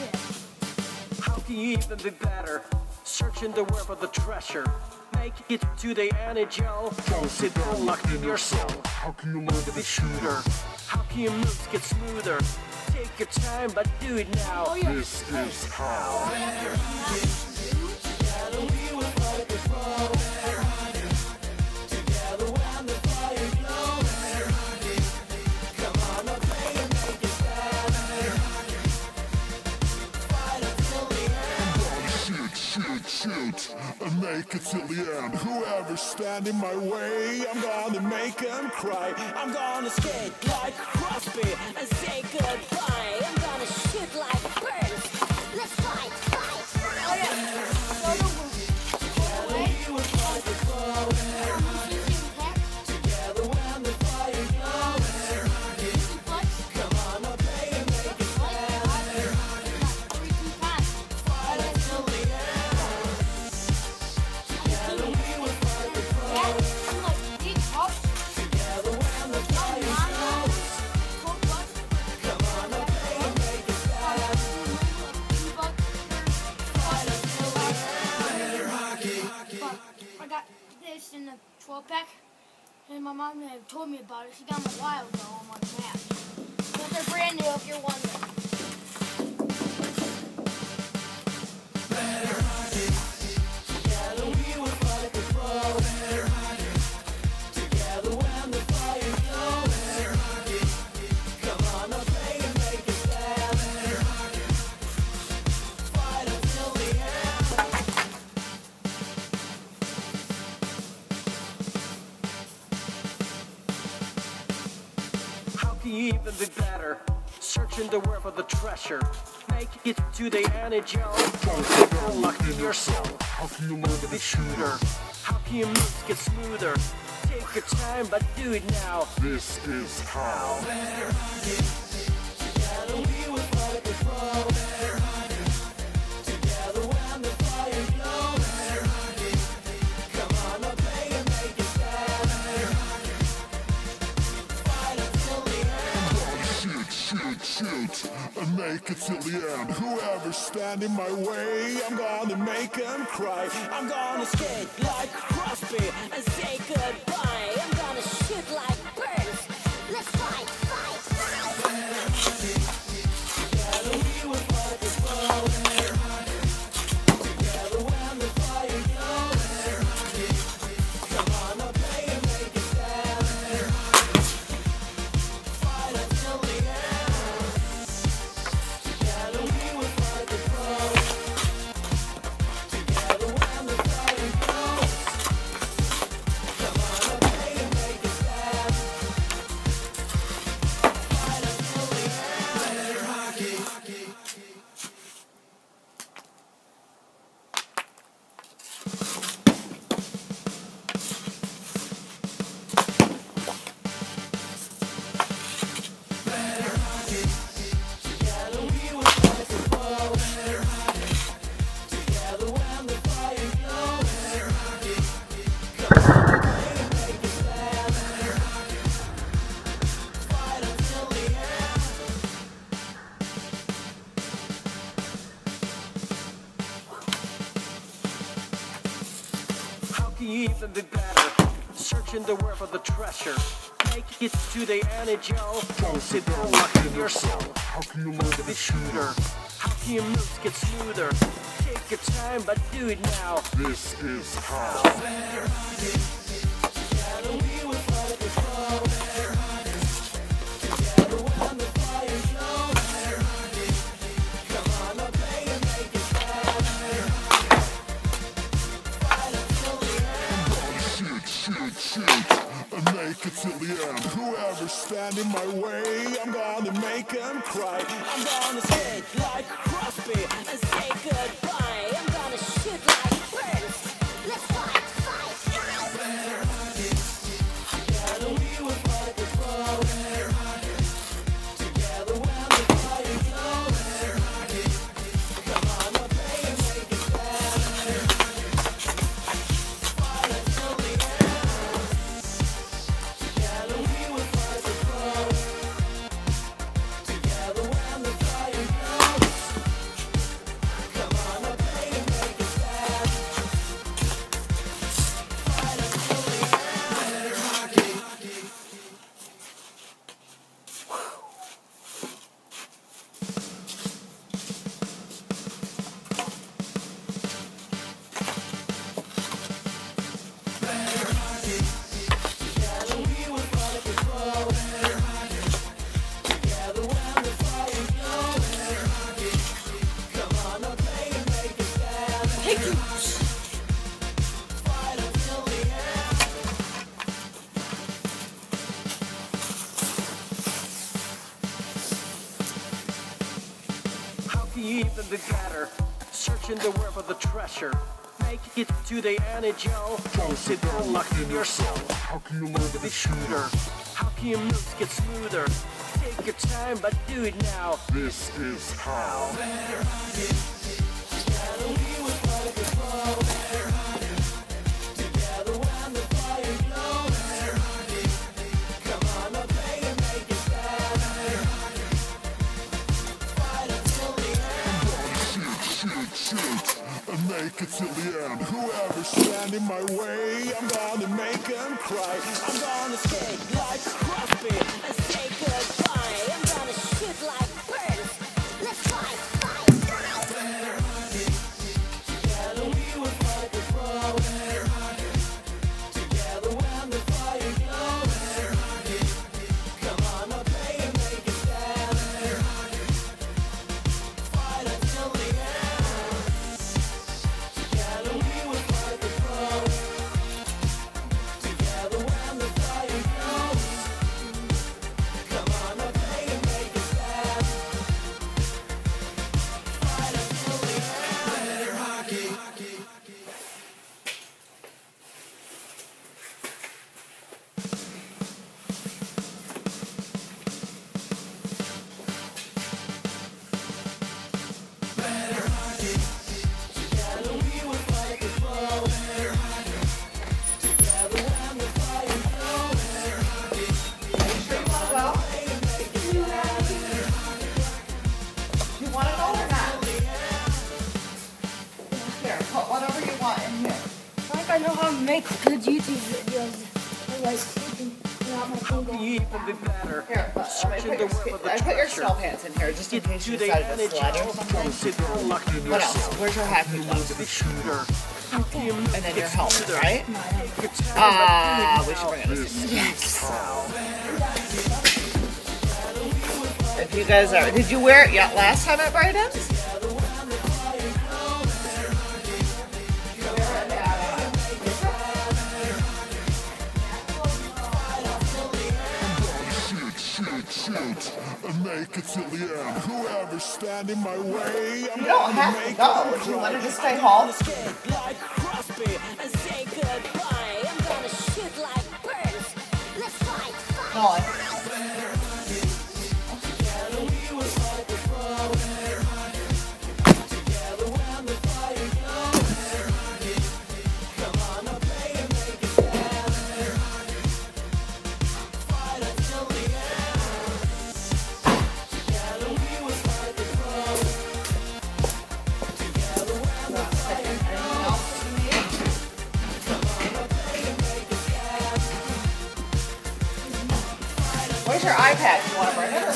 tip. How can you even be better? Searching the world for the treasure. Make it to the NHL. Don't sit down locked in your cell. How can you To be shooter. How can your moves get smoother? Take your time, but do it now. Oh. This is how. Make it till the end. Whoever stand in my way, I'm gonna make them cry. I'm gonna skate like Crosby and say goodbye. I'm gonna shoot like the 12 pack, and my mom had told me about it. She got them a while ago on my map. But they're brand new if you're wondering. Searching the world for the treasure. Make it to the sit down locked in your cell. How can you Be be shooter. How can your moves get smoother? Take your time, but do it now. This is how. Shoot, make it till the end. Whoever stand in my way, I'm gonna make them cry. I'm gonna skate like the world for the treasure. Make it to the NHL. Don't sit down locked in your cell. How can you Be be shooter. How can your moves get smoother? Take your time, but do it now. This is how. In my way, I'm gonna make 'em cry. I'm gonna skate like Crosby and say goodbye. Even be better? Searching the world for the treasure. Make it to the energy. Don't sit locked in yourself. How can you to Be be shooter. How can your moves get smoother? Take your time, but do it now. This is how. Make it till the end. Whoever stand in my way, I'm gonna make make 'em cry. I'm gonna skate like Crosby I I know how to make good YouTube videos. I like cooking my How can finger. you even be better? Here, put, I put your, world ski- for the I put your treasure. snow pants in here just in Get case to you the decided to energy. sled or Don't something. sit there locked in What else? Where's your hockey Be gloves? shooter. How can your moves And then your helmet, right? Take your time, Ah, but do we should bring it. This Yes. If you guys are, did you wear it yet last time at Brighton's? Shoot, shoot, shoot, and make it till the end. Whoever stand in my way, I'm You don't gonna have to make go. 'em If you cry. wanted to stay home, Skate like Crosby and say goodbye. I'm gonna shoot like birds. Let's fight, fight. no. Where's your iPad? You want to bring it?